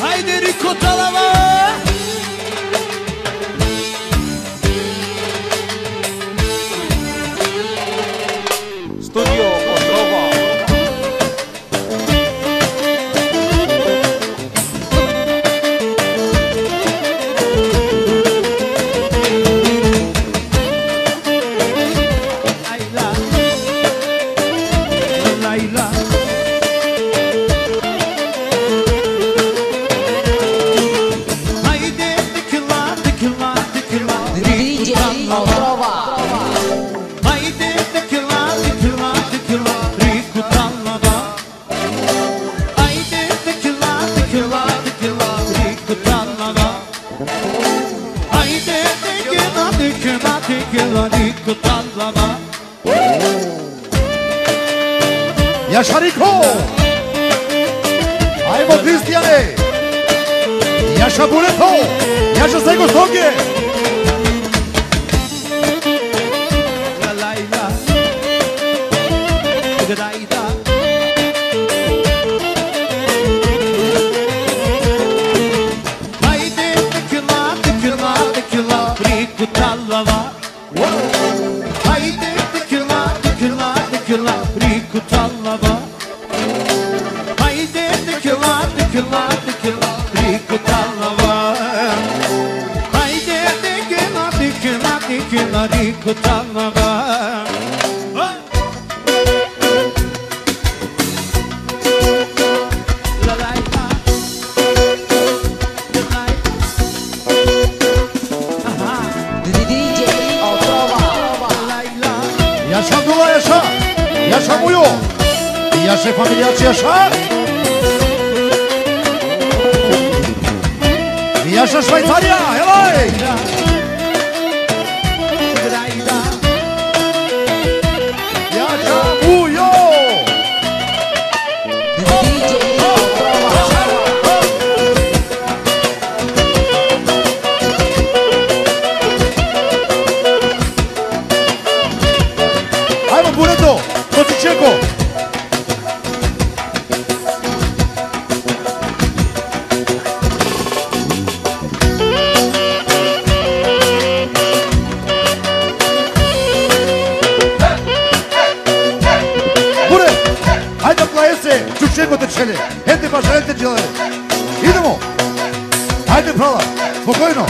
Haydi Rikotalar Haydi dikina dikina dikina dikutallama Yaşar İko Aybo Kristiane Yaşa La Yaşa Dula yaşa! Yaşa Muyo! Yaşa familiaci yaşa! Yaşa Švajcarija, helaj! Хайде плаеце, Чукченко течели. Ете пашарете джилари. Идемо. Айде права. Спокойно.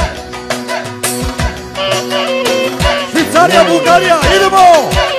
Швейцария, България, идемо!